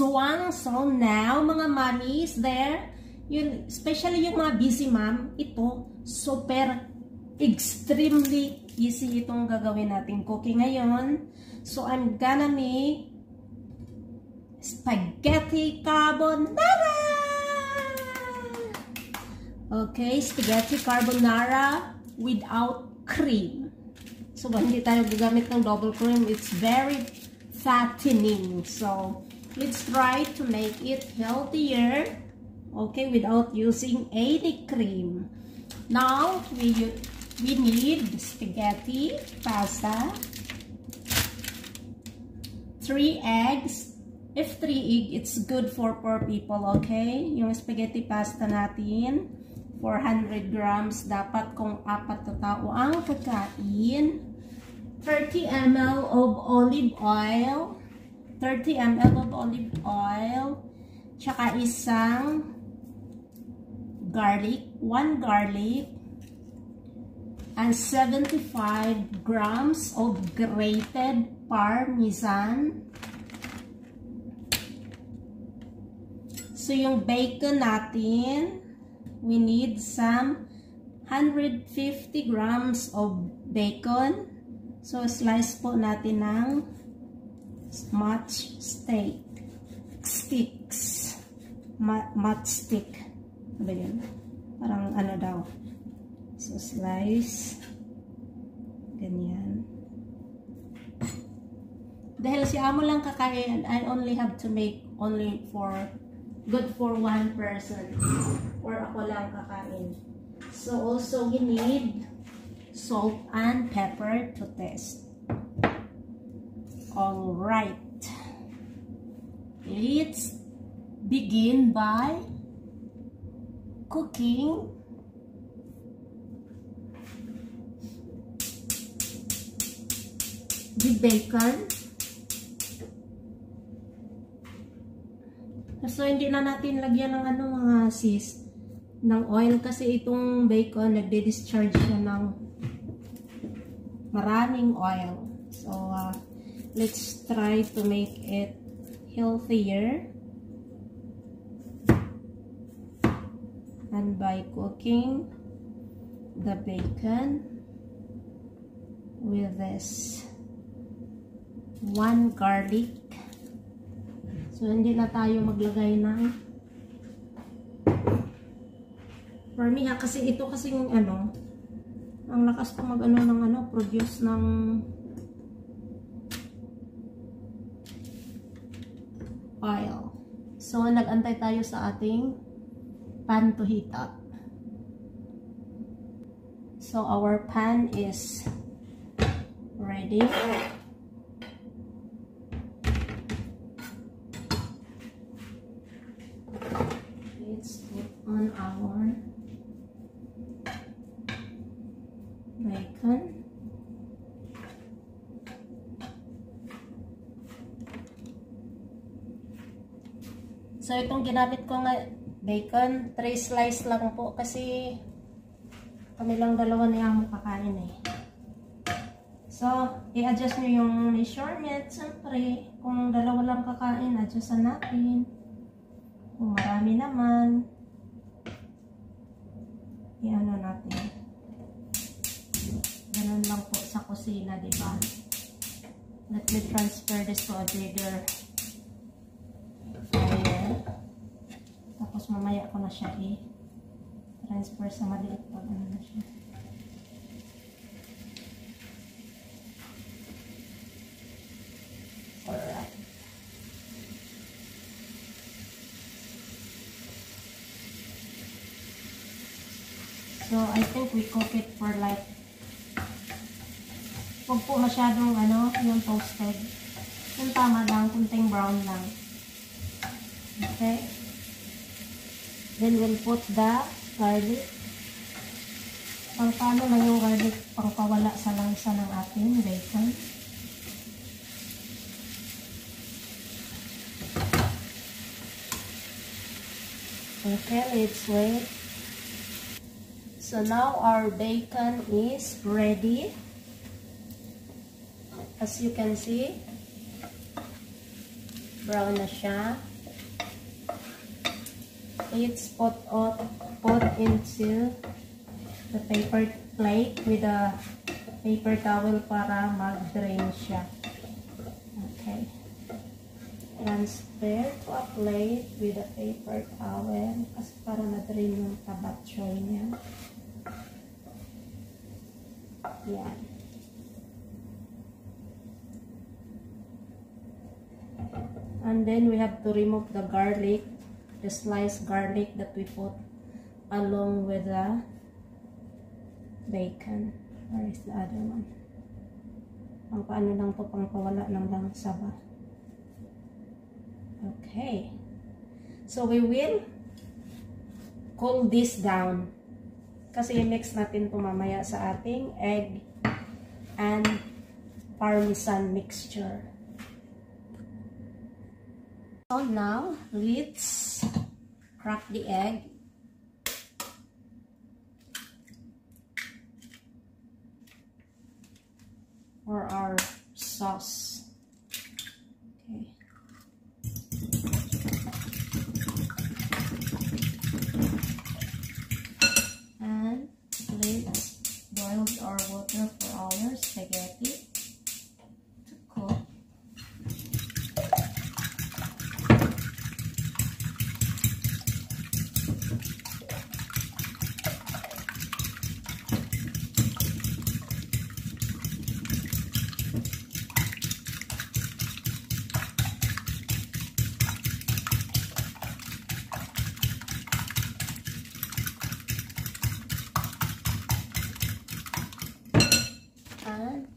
aswang. So now, mga mommies there, yun, especially yung mga busy mom, ito, super extremely easy itong gagawin natin cooking ngayon. So I'm gonna make spaghetti carbonara! Okay, spaghetti carbonara without cream. So, hindi tayo gagamit ng double cream. It's very fattening. So, let's try to make it healthier. Okay, without using any cream. Now, we, we need spaghetti, pasta, 3 eggs. If 3 egg, it's good for 4 people, okay? Yung spaghetti pasta natin. 400 grams. Dapat kung apat na tao ang kakain. 30 ml of olive oil. 30 ml of olive oil. Tsaka isang garlic. 1 garlic. And 75 grams of grated parmesan. So, yung bacon natin, we need some 150 grams of bacon. So, slice po natin ng match steak. Sticks. Ma matchstick. Ano yun? Parang ano daw. So, slice. Ganyan. Dahil si amo lang kakain, I only have to make only for good for one person or ako lang kakain. So also we need salt and pepper to taste. All right. Let's begin by cooking the bacon So, hindi na natin lagyan ng ano mga sis, ng oil kasi itong bacon, nagde-discharge siya ng maraming oil. So, uh, let's try to make it healthier. And by cooking the bacon with this one garlic So, hindi na tayo maglagay ng for me ha, kasi ito kasi yung ano ang lakas ko mag ano ng ano, produce ng oil. So, nagantay tayo sa ating pan to heat up. So, our pan is ready. on our bacon. So, itong ginamit ko nga bacon, 3 slice lang po kasi kami lang dalawa na yung kakain eh. So, i-adjust nyo yung measurement. Siyempre, kung dalawa lang kakain, adjustan natin. Kung marami naman, i-ano natin. Ganun lang po sa kusina, di ba? Let me transfer this to a bigger Mamaya ko na siya i-transfer sa maliit pag ano na siya. So, I think we cook it for like huwag po masyadong ano, yung toasted. Yung tama lang, kunting brown lang. Okay? Then we'll put the garlic. Pang paano lang yung garlic pang pawala sa langsa ng ating bacon. Okay, let's wait. So now our bacon is ready. As you can see, brown na siya. Let's put, out, put into the paper plate with a paper towel para mag-drain siya. Okay. Transfer to a plate with a paper towel kasi para na-drain yung tabatchoy niya. Yan. And then we have to remove the garlic, the sliced garlic that we put along with the bacon. Where is the other one? Pang paano lang to, pang pawala ng langsa ba? Okay. So we will cool this down. Kasi i-mix natin ito mamaya sa ating egg and parmesan mixture. So now, let's crack the egg. For our sauce. Okay. And let's boil our water for our spaghetti to cook. And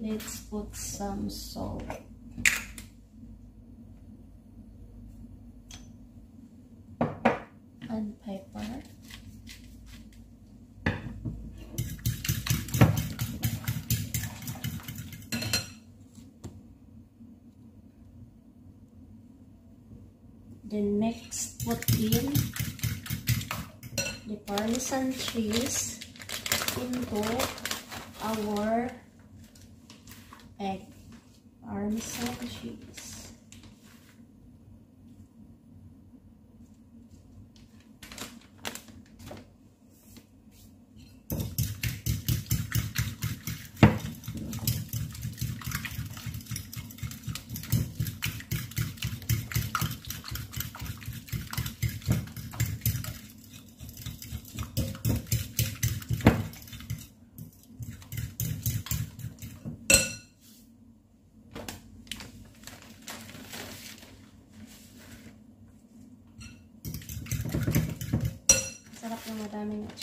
let's put some salt. And pepper. Then next put in the parmesan cheese into our egg parmesan cheese.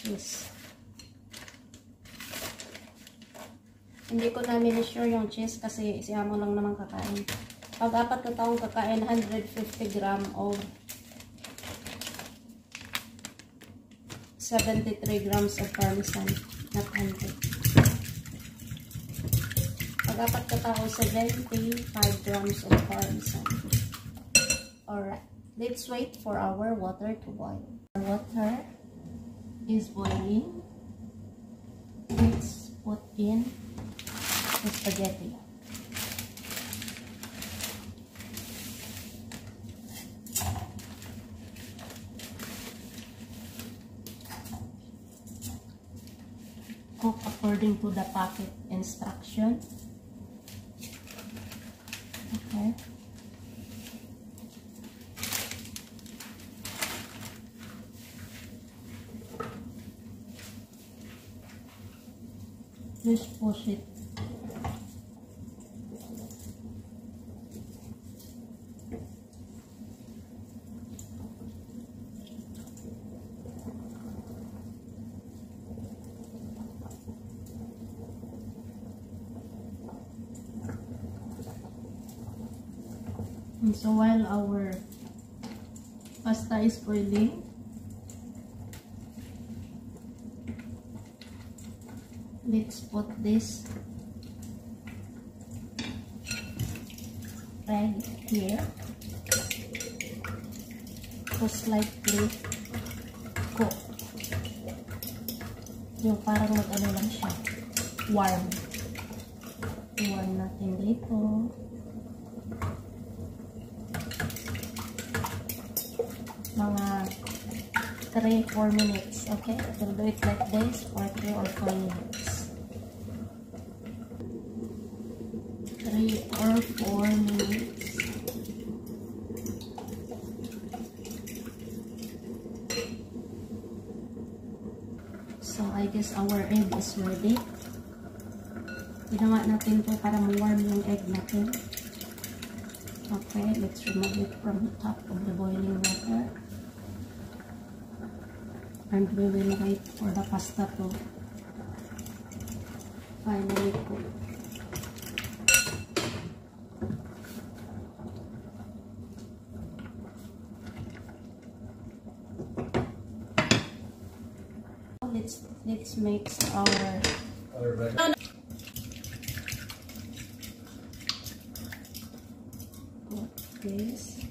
Cheese. Hindi ko na sure yung cheese kasi si Amo lang naman kakain. Pag apat na taong kakain, 150 gram of 73 grams of parmesan. Not 100. Pag apat ka tao, 75 grams of parmesan. Alright. Let's wait for our water to boil. Water is boiling. Let's put in the spaghetti. Cook according to the packet instruction. Okay. Just push it. And so while our pasta is boiling, let's put this egg here to slightly cook. Yung parang mag-ano lang siya. Warm. Warm natin dito. mga 3-4 minutes. Okay? We'll do it like this for 3 or 4 minutes. 3 or 4 minutes. So, I guess our egg is ready. Ginawa natin to para ma-warm yung egg natin. Okay, let's remove it from the top of the boiling water. And we will wait for the pasta to finally cook. Let's let's our uh, this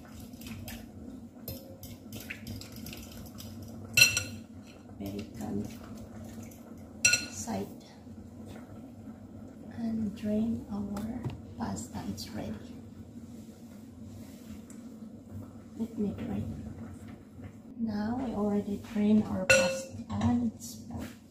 bacon side and drain our pasta it's ready. Let me drain. Now we already drain our pasta let's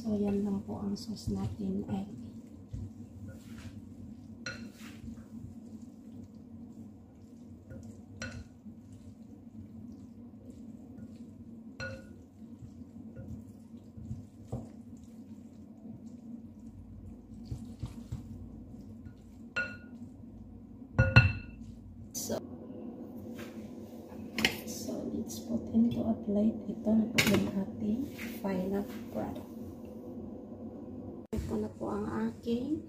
So, yan lang po ang sauce natin so let's put into a plate. Ito na po yung ating final product. Po ang aking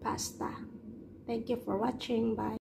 pasta. Thank you for watching. Bye.